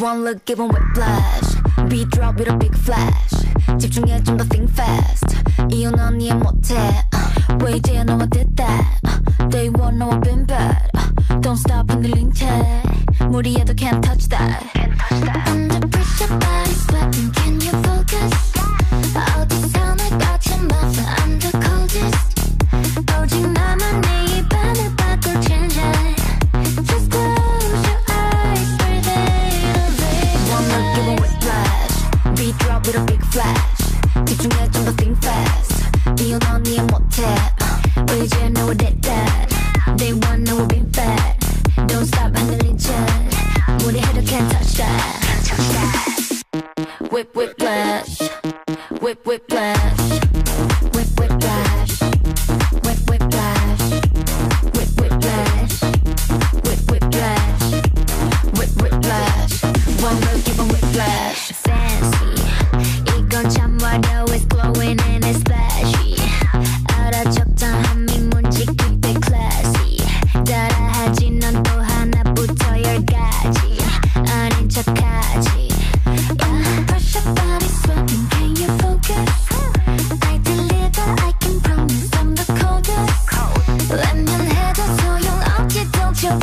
One look given whiplash Beat drop with a big flash 집중해 좀 더 think fast 이유는 넌 이해 못해 uh, 왜 이제야 너와 did that uh, Day one 너와 been bad uh, Don't stop 흔들린 채 무리해도 can't touch that Under pressure, body flash 집중해 좀 더 think fast 이유는 넌 이해 못해 uh, 왜 이제야 너와 did that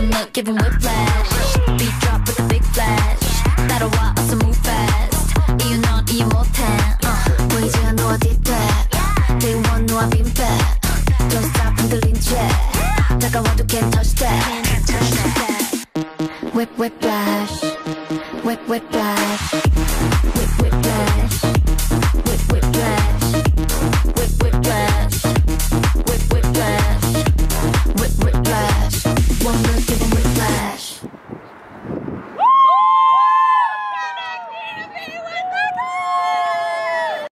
One look give 'em whiplash Beat drop with a big flash 따라와 어서 move fast 이유는 넌 이해 못해 uh, 왜 이제야 너와 did that Day one 너와 been bad Don't stop 흔들린 채 다가와도 can't touch that Whip whiplash Whip whiplash